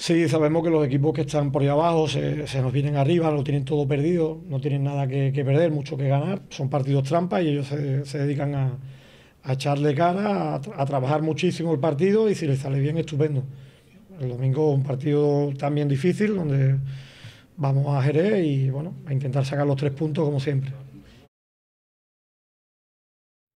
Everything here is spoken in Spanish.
Sí, sabemos que los equipos que están por ahí abajo se, nos vienen arriba, lo tienen todo perdido, no tienen nada que, perder, mucho que ganar. Son partidos trampas y ellos se, dedican a, echarle cara, a, trabajar muchísimo el partido y si les sale bien, estupendo. El domingo un partido también difícil donde vamos a Jerez y bueno, a intentar sacar los tres puntos como siempre.